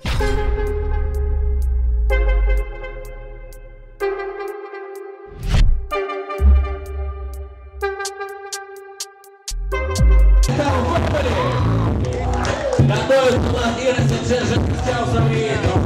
Готовится пластинка, сенсация, сенсация, сенсация,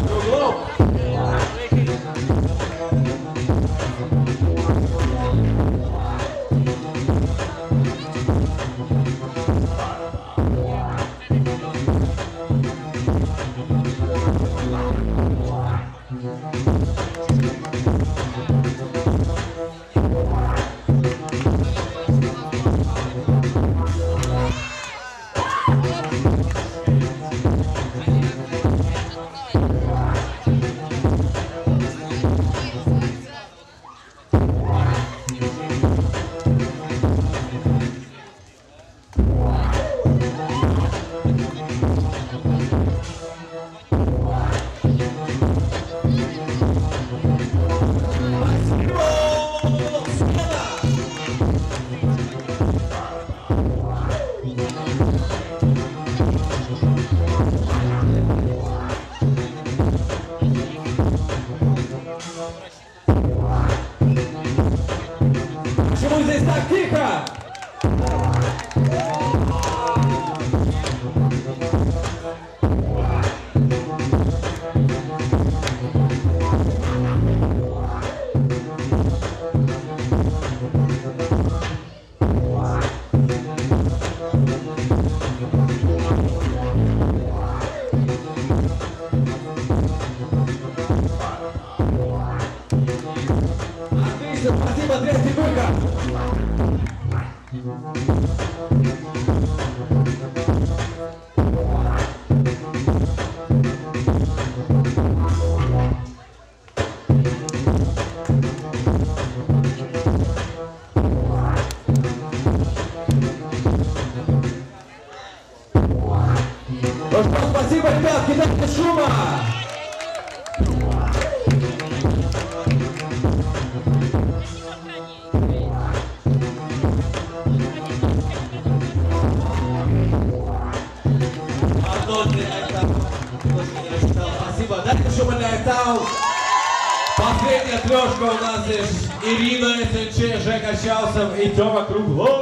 Os participantes aqui da Chuma. финал. Последняя трешка у нас здесь. Ирина СНЧ, Жека Чалсов и Тёма Круглов.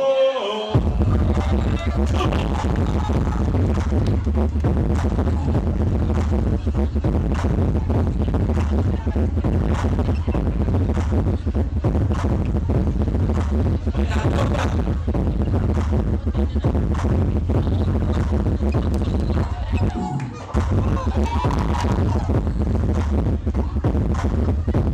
Yeah. Thank you.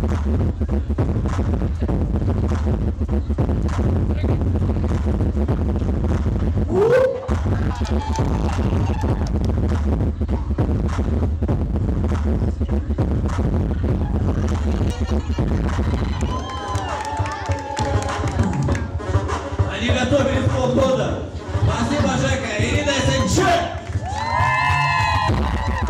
Они готовились полгода. Спасибо, Жека. Ирина Сенчук!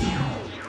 Yeah.